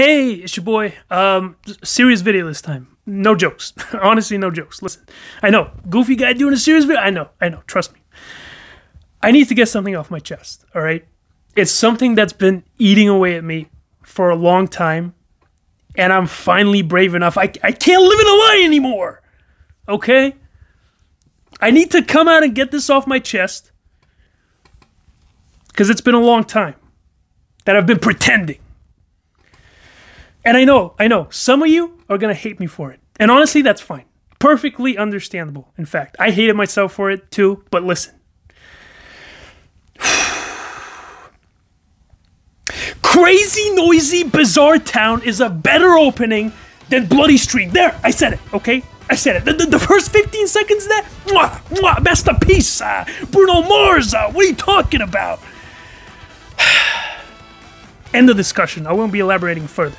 Hey, it's your boy. Um, serious video this time. No jokes. Honestly, no jokes. Listen, I know, goofy guy doing a serious video. I know, I know. Trust me. I need to get something off my chest. All right, it's something that's been eating away at me for a long time, and I'm finally brave enough. I I can't live in a lie anymore. Okay. I need to come out and get this off my chest because it's been a long time that I've been pretending. And I know, I know, some of you are going to hate me for it. And honestly, that's fine. Perfectly understandable. In fact, I hated myself for it too, but listen. Crazy, noisy, bizarre town is a better opening than Bloody Stream. There, I said it, okay? I said it. The, the, the first 15 seconds there, mwah, mwah, masterpiece. Uh, Bruno Mars, uh, what are you talking about? End of discussion. I won't be elaborating further.